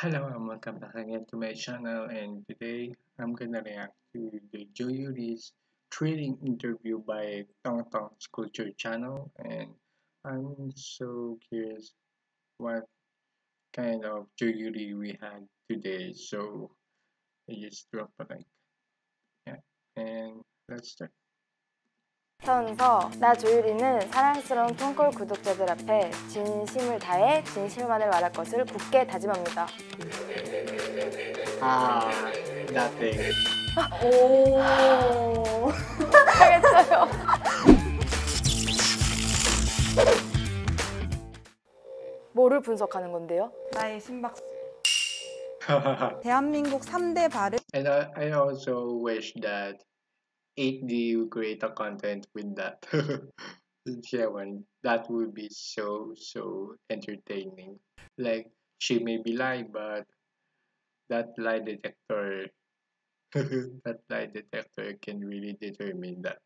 Hello and welcome back again to my channel and today I'm gonna react to the Joyuri's trading interview by Tong Tong's Culture channel and I'm so curious what kind of Joyuri we had today so I just drop a link yeah and let's start 선서 나 조유리는 사랑스러운 통골 구독자들 앞에 진심을 다해 진실만을 말할 것을 굳게 다짐합니다. Ah nothing 오 하겠어요. 뭐를 분석하는 건데요? 나의 심박 대한민국 3대 발음 and I, I also wish that 8D would create a content with that. yeah, one that would be so so entertaining. Like she may be lying, but that lie detector, that lie detector can really determine that.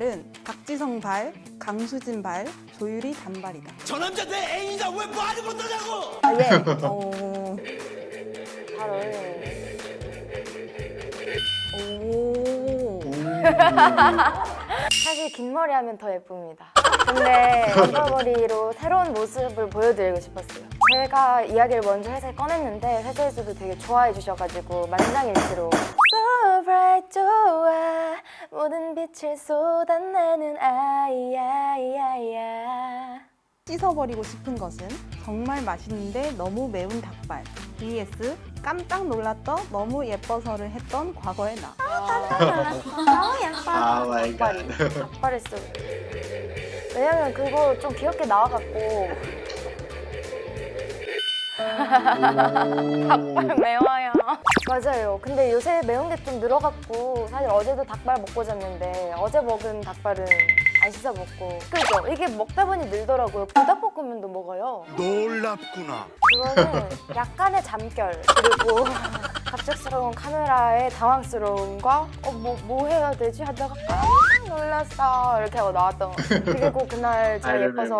은 박지성 발, 강수진 발, 조유리 단발이다. 저 남자 내 애인이다 왜 말을 못하냐고 아, 예. 어... 잘 어울리네. 오... 사실 긴 머리 하면 더 예쁩니다. 근데 런버버리로 새로운 모습을 보여드리고 싶었어요. 제가 이야기를 먼저 회사에 꺼냈는데 회사에서도 되게 좋아해 주셔가지고 만장일치로 So bright 좋아 모든 빛을 쏟아내는 아이야이야이야 씻어버리고 싶은 것은 정말 맛있는데 너무 매운 닭발. vs 깜짝 놀랐던 너무 예뻐서를 했던 과거의 나. 너무 예뻐. Oh my 닭발이 god. 닭발을 쓰고 왜냐면 그거 좀 귀엽게 나와갖고. 닭발 매워요. 맞아요. 근데 요새 매운 게 좀 늘어갖고 사실 어제도 닭발 먹고 잤는데 어제 먹은 닭발은 안 씻어 먹고 그죠? 이게 먹다 보니 늘더라고요. 불닭볶음면도 먹어요. 놀랍구나 그거는 약간의 잠결 그리고 갑작스러운 카메라의 당황스러움과 어뭐뭐 해야 되지 하다가 깜짝 놀랐어 이렇게 하고 나왔던 거. 그리고 그날 제가 예뻐서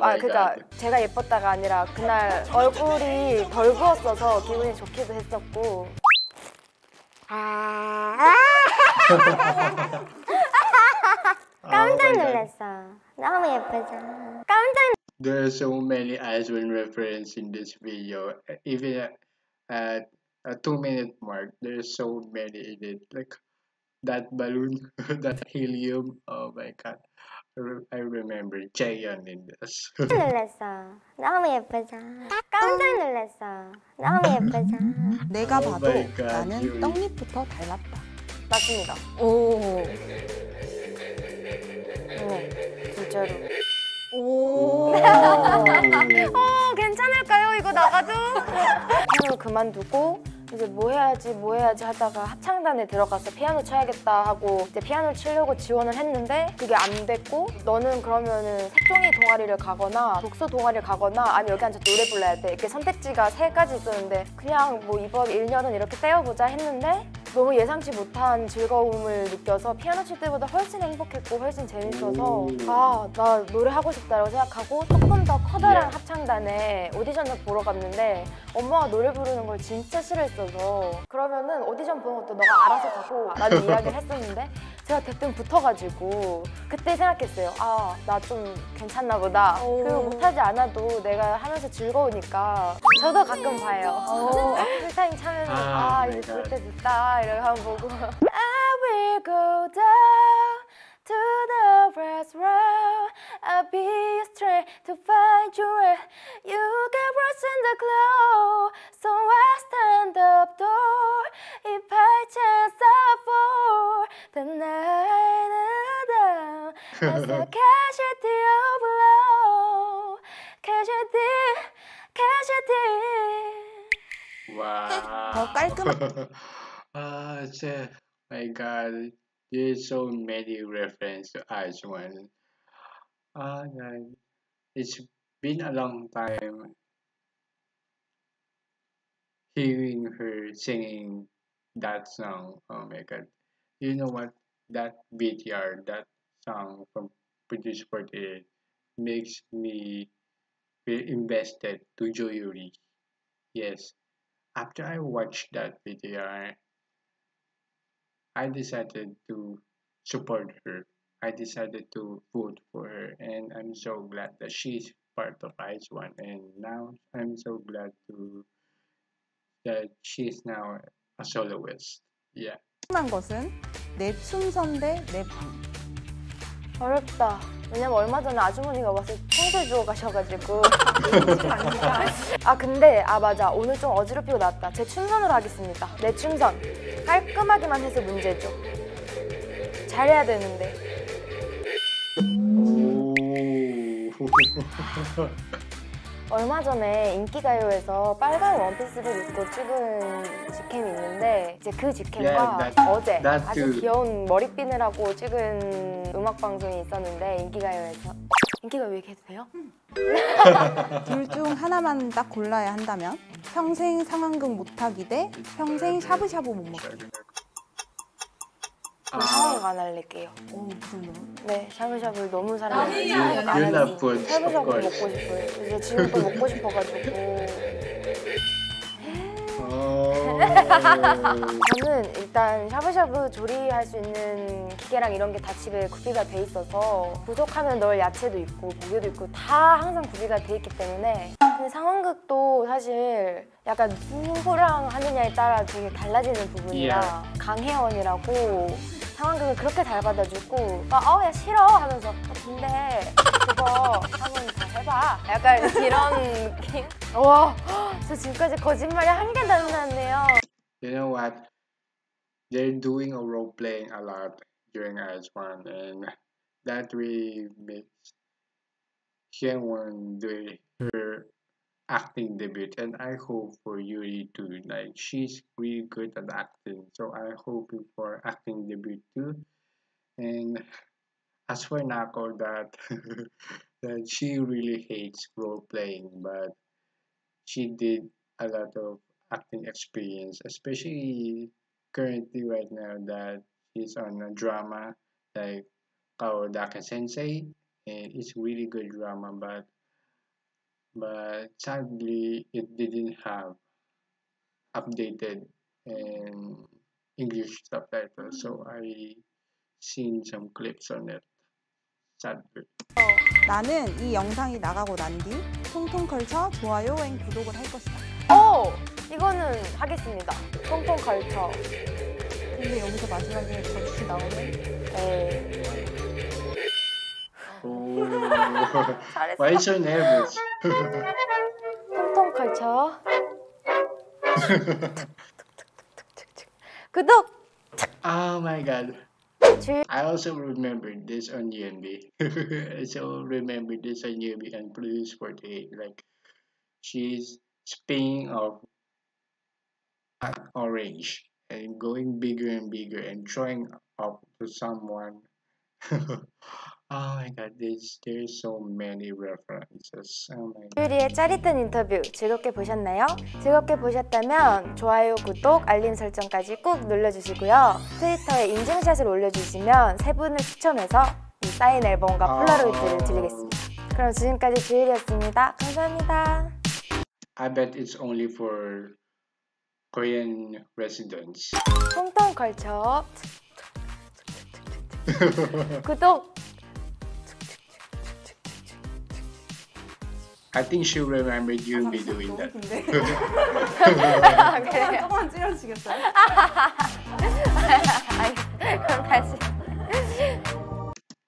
아 그러니까 God. 제가 예뻤다가 아니라 그날 얼굴이 덜 부었어서 기분이 좋기도 했었고 깜 짝 놀랐어 너무 예쁘잖아 깜짝 There are so many eyes when referenced in this video. Even at, at a two minute mark, there's so many in it. Like that balloon, that helium. Oh my god. I re- I remember Jaeyeon in this. 놀랐어 너무 예쁘잖아 깜짝 놀랐어 너무 예쁘잖아 내가 Oh 봐도 my God, 나는 유리. 떡잎부터 닮았다 맞습니다 오... 네 진짜로. 오... 어 괜찮을까요? 이거 나가도? 피아노 그만두고 이제 뭐 해야지 뭐 해야지 하다가 합창단에 들어가서 피아노 쳐야겠다 하고 이제 피아노 치려고 지원을 했는데 그게 안 됐고 너는 그러면은 색종이 동아리를 가거나 독서 동아리를 가거나 아니면 여기 앉아서 노래 불러야 돼. 이렇게 선택지가 세 가지 있었는데 그냥 뭐 이번 1년은 이렇게 떼어보자 했는데 너무 예상치 못한 즐거움을 느껴서 피아노 칠 때보다 훨씬 행복했고 훨씬 재밌어서 아 나 노래 하고 싶다라고 생각하고 조금 더 커다란 Yeah. 합창단에 오디션을 보러 갔는데 엄마가 노래 부르는 걸 진짜 싫어했어서 그러면은 오디션 보는 것도 너가 알아서 가고 라는 이야기를 했었는데 제가 대뜸 붙어가지고 그때 생각했어요 아 나 좀 괜찮나 보다 오. 그리고 못하지 않아도 내가 하면서 즐거우니까 저도 가끔 봐요 오. 풀타임 차면 아, 아, 이제 God. 때 됐다 이렇게 한번 보고 I will go down to the brass road I'll be straight to find you where you get lost in the glow So I stand up tall if I chance I fall The night is down as a casualty of love Casualty, casualty wow. 더 깔끔한 Ah, so, my god. There's so many reference to Ice One. Ah, God. It's been a long time hearing her singing that song. Oh my god. You know what? That BTR, that song from Produce 48 makes me feel invested to Joyuri. yes, after I watched that video, I, decided to support her. I decided to vote for her, and I'm so glad that she's part of Ice One. And now I'm so glad to that she's now a soloist. Yeah. 한 것은 내 춤선 대내 방. 어렵다. 왜냐면 얼마 전에 아주머니가 와서 청소해 주워 가셔가지고. 아 근데 아 맞아 오늘 좀 어지럽히고 나왔다. 제 춤선으로 하겠습니다. 내 춤선 깔끔하게만 해서 문제죠. 잘해야 되는데. 얼마 전에 인기가요에서 빨간 원피스를 입고 찍은 직캠이 있는데 이제 그 직캠과 Yeah, that- 어제 that 아주. 귀여운 머리 핀을 하고 찍은 음악 방송이 있었는데 인기가요에서 인기가요 얘기해도 돼요? 둘 중 하나만 딱 골라야 한다면 평생 상황극 못하기 대 평생 샤브샤브 못 먹기. 저 상황 안 할래게요. 오, 그 정도. 네, 샤브샤브를 너무 사랑해요. Love food, of 샤브샤브 먹고. 싶어요. 이제 지금 또 먹고 싶어가지고. Oh. 저는 일단 샤브샤브 조리할 수 있는 기계랑 이런 게 다 집에 구비가 돼 있어서 부족하면 넣을 야채도 있고 고기도 있고 다 항상 구비가 돼 있기 때문에 근데 상황극도 사실 약간 누구랑 하느냐에 따라 되게 달라지는 부분이라 Yeah. 강혜원이라고 상황극을 그렇게 잘 받아주고 어야 싫어 하면서 어, 근데 그거 한번 다 해봐 약간 이런 느낌 와 저 지금까지 거짓말이 한 개도 안 나왔네요 You know what? They're doing a role playing a lot during Ice One, and that really makes Hyewon do her acting debut. And I hope for Yuri too. Like she's really good at acting, so I hope for acting debut too. And as for Nako, that that she really hates role playing, but she did a lot of acting experience, especially currently right now that she's on a drama like Kaodaka Sensei, and it's really good drama, but but sadly it didn't have updated and English subtitles, so I seen some clips on it. Sadly. 나는 이 영상이 나가고 난 뒤 통통컬처 좋아요 and 구독을 할 것이다. 오! 이거는 하겠습니다. 통통 컬처. 근데 여기서 마지막에 나오면 네. Oh, 잘했어. why nervous? 통통 걸쳐. 구독! Oh my god. 줄. I also remembered this on UMB. I also remembered this on UMB and Blues 48. Like, she's spinning off an orange and going bigger and bigger and throwing up to someone. oh my god, there's, there's so many references. Oh my god. 유리의 짜릿한 인터뷰 즐겁게 보셨나요? 즐겁게 보셨다면 좋아요, 구독, 알림 설정까지 꾹 눌러주시고요. 트위터에 인증샷을 올려주시면 세 분을 추첨해서 이 사인 앨범과 폴라로이드를 드리겠습니다. 그럼 지금까지 주일이었습니다. 감사합니다. I bet it's only for Korean residents. 통통 걸쳐. 구독. I think she remembered UMB doing that. 긴데. 아, 그래요? 조금만 찌려주시겠어요? 아니, 그럼 다시.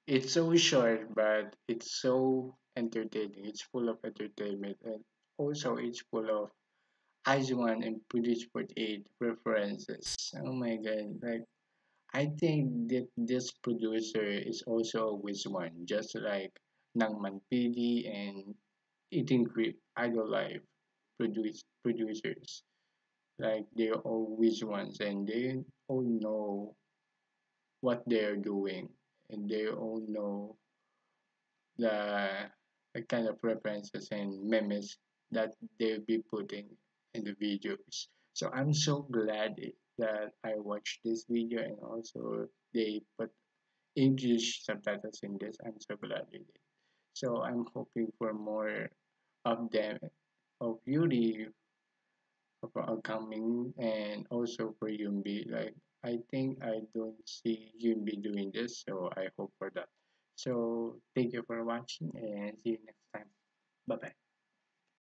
It's so short, but it's so entertaining. It's full of entertainment, and also it's full of One and Produce 48 references. Oh my god! Like, I think that this producer is also a Wiz One, just like Nangman PD and Eating Creep Idol Life produce producers. Like they're all Wiz ones, and they all know what they're doing and they all know the, the kind of references and memes that they'll be putting in the videos. So I'm so glad that I watched this video and also they put English subtitles in this. I'm so glad they did. So I'm hoping for more of them, of Yuri for upcoming and also for Yumbi. Like I think I don't see Yumbi doing this, so I hope for that. So thank you for watching and see you next time. Bye bye.